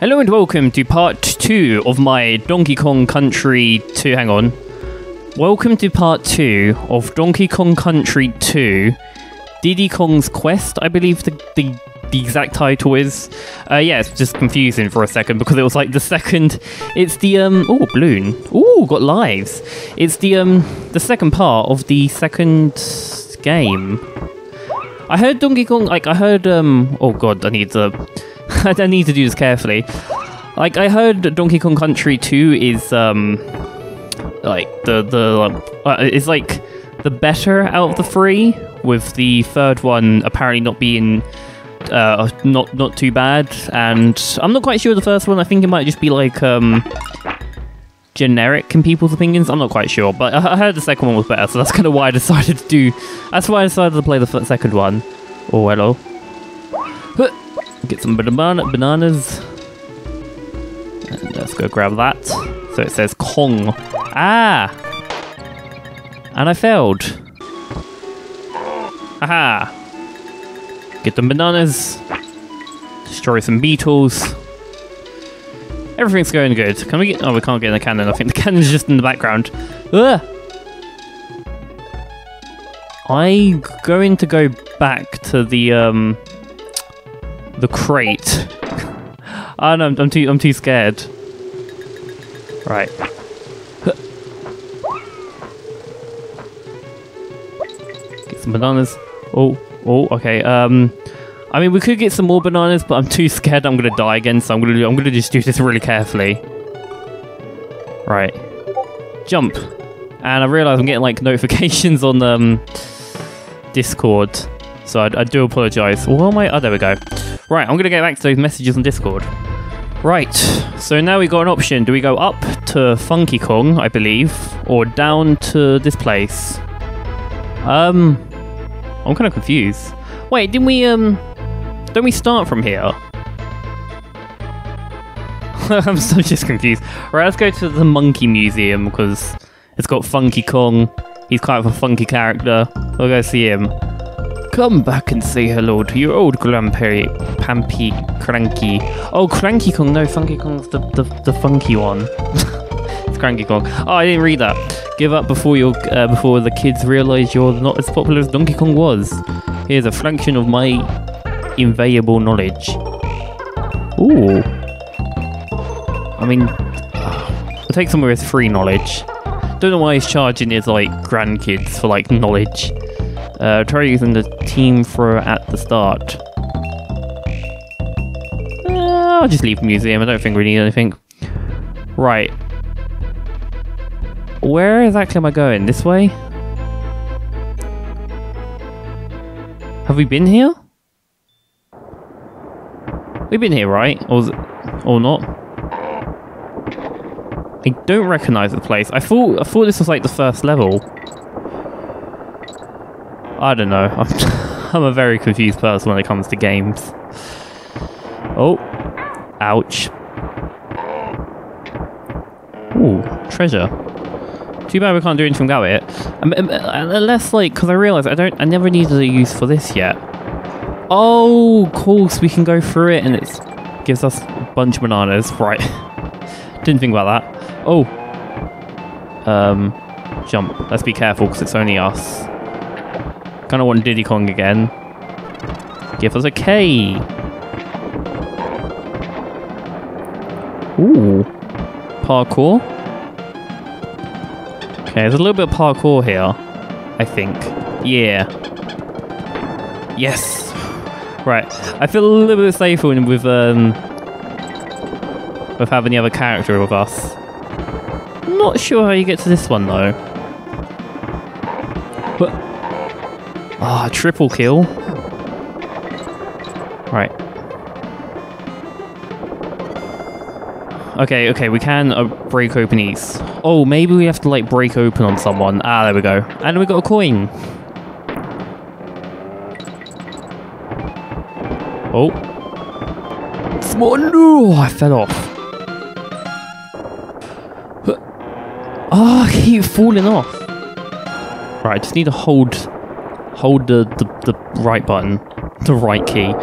Hello and welcome to part two of my Donkey Kong Country 2. Hang on. Welcome to part two of Donkey Kong Country 2 Diddy Kong's Quest, I believe the, the, the exact title is. Uh, yeah, it's just confusing for a second because it was like the second. It's the, um. Oh, balloon. Oh, got lives. It's the, um. The second part of the second game. I heard Donkey Kong, like, I heard, um. Oh, God, I need to. I need to do this carefully. Like, I heard Donkey Kong Country 2 is, um. Like, the, the, uh, it's like the better out of the three, with the third one apparently not being uh, not not too bad. And I'm not quite sure the first one. I think it might just be like um, generic in people's opinions. I'm not quite sure, but I I heard the second one was better, so that's kind of why I decided to do. That's why I decided to play the second one. Oh hello. Get some banana bananas. And let's go grab that. So it says Kong. Ah. And I failed. Aha! Get them bananas. Destroy some beetles. Everything's going good. Can we get... Oh, we can't get in the cannon. I think the cannon's just in the background. Ugh! I'm going to go back to the, um... The crate. I don't know, I'm too, I'm too scared. Right. Get some bananas. Oh, oh, okay. Um, I mean, we could get some more bananas, but I'm too scared I'm gonna die again, so I'm gonna, I'm gonna just do this really carefully. Right. Jump. And I realise I'm getting like notifications on um Discord, so I, I do apologise. What am I? Oh, there we go. Right, I'm gonna get back to those messages on Discord. Right, so now we've got an option. Do we go up to Funky Kong, I believe, or down to this place? Um, I'm kind of confused. Wait, didn't we, um, don't we start from here? I'm so just confused. Right, let's go to the Monkey Museum because it's got Funky Kong. He's kind of a funky character. We'll go see him. Come back and say hello to your old grandpa, Pampy Cranky. Oh, Cranky Kong. No, Funky Kong's the, the, the funky one. it's Cranky Kong. Oh, I didn't read that. Give up before your uh, before the kids realise you're not as popular as Donkey Kong was. Here's a fraction of my invaluable knowledge. Ooh. I mean, I'll take some with free knowledge. Don't know why he's charging his like grandkids for like knowledge. Uh, try using the team for at the start. Uh, I'll just leave the museum. I don't think we need anything. Right. Where exactly am I going? This way? Have we been here? We've been here, right? Or, or not? I don't recognise the place. I thought I thought this was like the first level. I don't know. I'm, I'm a very confused person when it comes to games. Oh. Ouch. Ooh, treasure. Too bad we can't do anything about it. Um, um, uh, unless, like, because I realise I don't, I never needed a use for this yet. Oh, of course, we can go through it and it gives us a bunch of bananas. Right. Didn't think about that. Oh. Um, jump. Let's be careful because it's only us. Kind of want Diddy Kong again. Give us a K. Ooh. Parkour. Okay, there's a little bit of parkour here. I think. Yeah. Yes. Right. I feel a little bit safer with um with having the other character with us. Not sure how you get to this one though. Ah, triple kill. Right. Okay, okay, we can uh, break open these. Oh, maybe we have to like break open on someone. Ah, there we go. And we got a coin. Oh. Small no, I fell off. Oh, I keep falling off. Right, I just need to hold hold the, the, the right button, the right key.